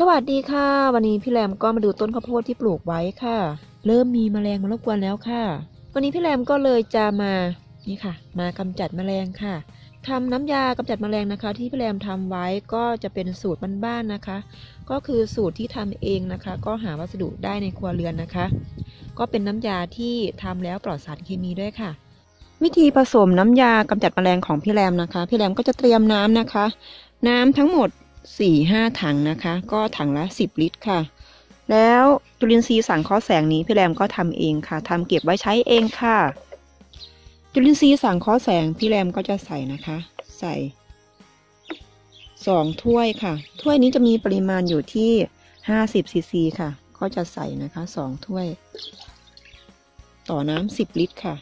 สวัสดีค่ะ วันนี้พี่แรมก็มาดูต้นข้าวโพดที่ปลูกไว้ค่ะ เริ่มมีแมลงมารบกวนแล้วค่ะ วันนี้พี่แรมก็เลยจะมานี่ค่ะ มากำจัดแมลงค่ะทำน้ำยากำจัดแมลงนะคะ ที่พี่แรมทำไว้ก็จะเป็นสูตรบ้านๆนะคะ ก็คือสูตรที่ทำเองนะคะ ก็หาวัสดุได้ในครัวเรือนนะคะ ก็เป็นน้ำยาที่ทำแล้วปลอดสารเคมีด้วยค่ะ วิธีผสมน้ำยากำจัดแมลงของพี่แรมนะคะ พี่แรมก็จะเตรียมน้ำนะคะ น้ำทั้งหมด สี่ห้าถังนะคะ ก็ถังละสิบลิตรค่ะ แล้วจุลินทรีย์สังเคราะห์แสงนี้พี่แรมก็ทำเองค่ะทำเก็บไว้ใช้เองค่ะ จุลินทรีย์สังเคราะห์แสงพี่แรมก็จะใส่นะคะ ใส่สองถ้วยค่ะ ถ้วยนี้จะมีปริมาณอยู่ที่ห้าสิบซีซีค่ะ ก็จะใส่นะคะสองถ้วย ต่อน้ำสิบลิตรค่ะ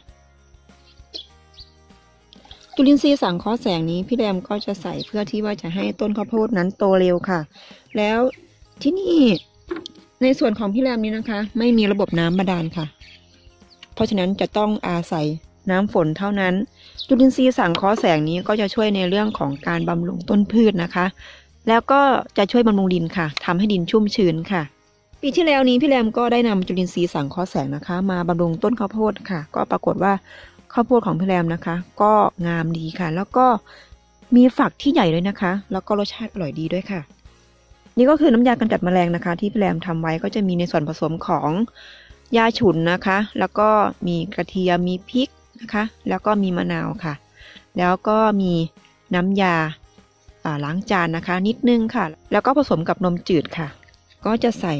จุลินทรีย์สังเคราะห์แสงนี้พี่แรมก็จะใส่เพื่อที่ว่าจะให้ต้นข้าวโพดนั้นโตเร็วค่ะ แล้วที่นี่ในส่วนของพี่แรมนี้นะคะ ไม่มีระบบน้ำบาดาลค่ะ เพราะฉะนั้นจะต้องอาศัยน้ำฝนเท่านั้น จุลินทรีย์สังเคราะห์แสงนี้ก็จะช่วยในเรื่องของการบำรุงต้นพืชนะคะ แล้วก็จะช่วยบำรุงดินค่ะทำให้ดินชุ่มชื้นค่ะ ปีที่แล้วนี้พี่แรมก็ได้นำจุลินทรีย์สังเคราะห์แสงนะคะ มาบำรุงต้นข้าวโพดค่ะ ก็ปรากฏว่า ข้าวโพดของพี่แรมนะคะ ก็งามดีค่ะ แล้วก็มีฝักที่ใหญ่ด้วยนะคะ แล้วก็รสชาติอร่อยดีด้วยค่ะ นี่ก็คือน้ำยากำจัดแมลงนะคะ ที่พี่แรมทำไว้ก็จะมีในส่วนผสมของยาฉุนนะคะ แล้วก็มีกระเทียมมีพริกนะคะ แล้วก็มีมะนาวค่ะ แล้วก็มีน้ำยาล้างจานนะคะ นิดนึงค่ะ แล้วก็ผสมกับนมจืดค่ะ ก็จะใส่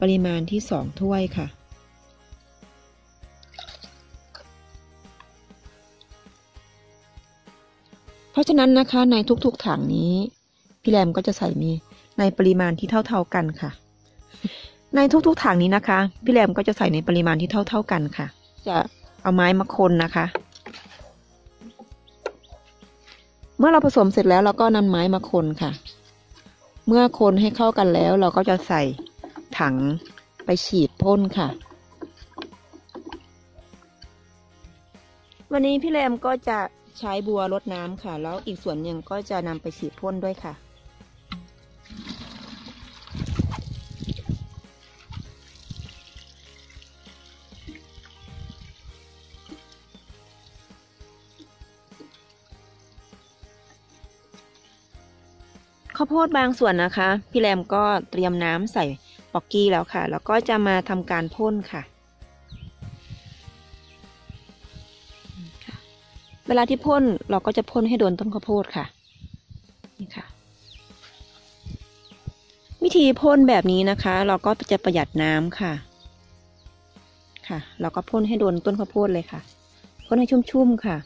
ปริมาณที่สองถ้วยค่ะ เพราะฉะนั้นนะคะในทุกๆถังนี้ พี่แรมก็จะใส่มีในปริมาณที่เท่าๆกันค่ะ ในทุกๆถังนี้นะคะ พี่แรมก็จะใส่ในปริมาณที่เท่า ๆกันค่ะ จะเอาไม้มาคนนะคะ เมื่อเราผสมเสร็จแล้วเราก็นำไม้มาคนค่ะ เมื่อคนให้เข้ากันแล้ว เราก็จะใส่ถังไปฉีดพ่นค่ะ วันนี้พี่แรมก็จะ ใช้บัวรดน้ำค่ะ แล้วอีกส่วนหนึ่งก็จะนำไปฉีดพ่นด้วยค่ะ ข้าวโพดบางส่วนนะคะ พี่แรมก็เตรียมน้ำใส่ป๊อกกี้แล้วค่ะ แล้วก็จะมาทำการพ่นค่ะ เวลาที่พ่นเราก็จะพ่นให้โดนต้นข้าวโพดค่ะนี่ค่ะ วิธีพ่นแบบนี้นะคะ เราก็จะประหยัดน้ำค่ะ ค่ะ เราก็พ่นให้โดนต้นข้าวโพดเลยค่ะพ่นให้ชุ่มๆค่ะ